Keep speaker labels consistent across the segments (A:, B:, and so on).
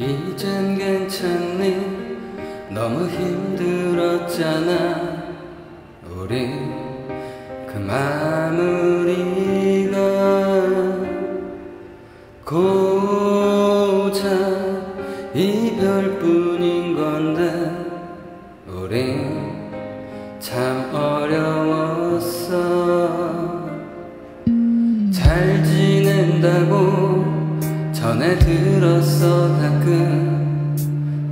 A: 이젠 괜찮니? 너무 힘들었잖아. 우리 그 마무리가 고작 이별뿐인 건데 우리 참 어려웠어 전에 들었어 가끔.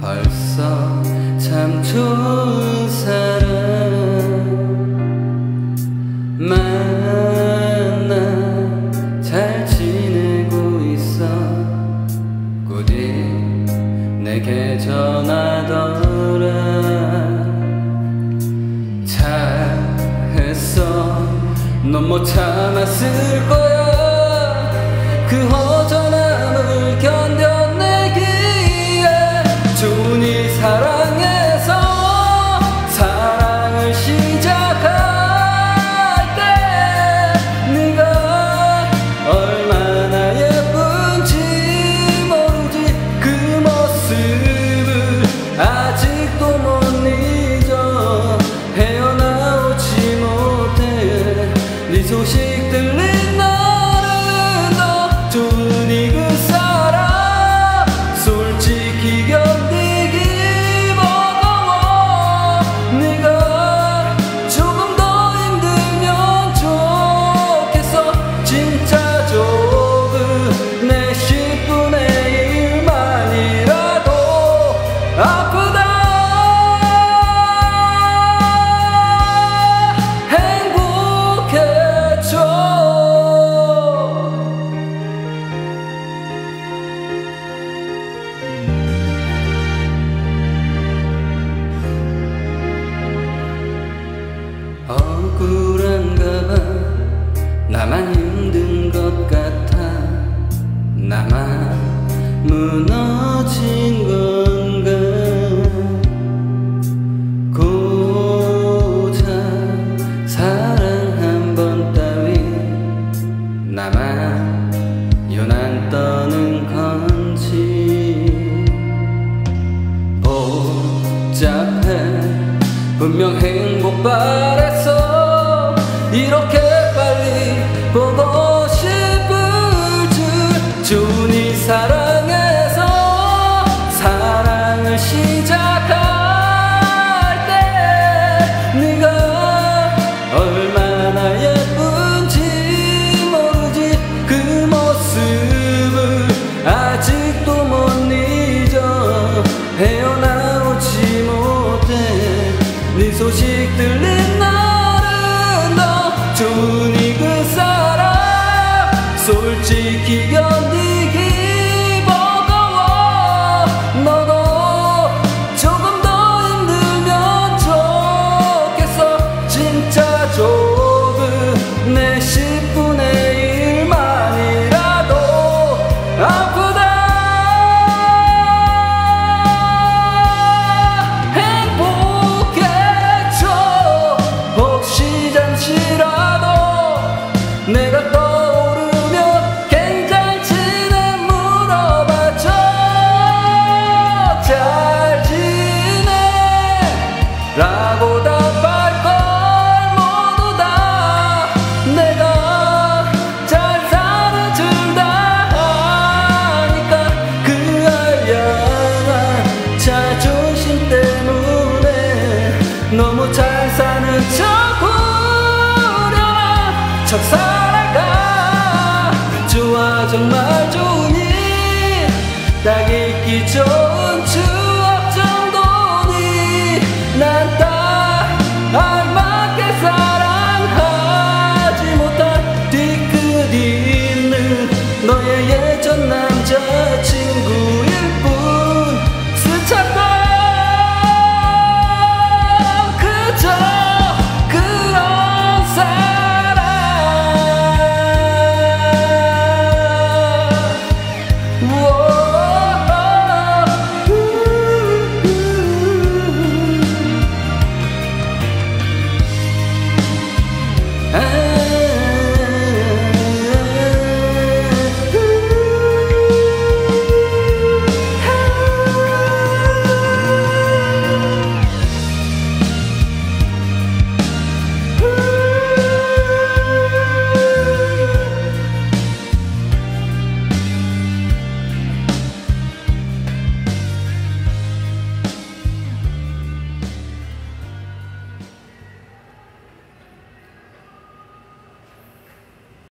A: 벌써 참 좋은 사람. 만나 잘 지내고 있어. 굳이 내게 전하더라. 잘했어. 넌 못 참았을 거야. 그 것 같아. 나만 무너진 건가? 고작 사랑 한 번 따위. 나만 유난 떠는 건지. 복잡해. 분명 행복 바랬어 이렇게 헤어나오지 못해 네 소식 들린 날은 너 좋으니 그 사람. 솔직히 견디기 버거워. 너도 조금 더 힘들면 좋겠어. 진짜 조금 내 10분 너무 잘 사는 척 우려나 척 살아가 좋아 정말 좋으니 딱 있기 좋아